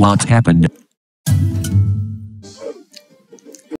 What happened?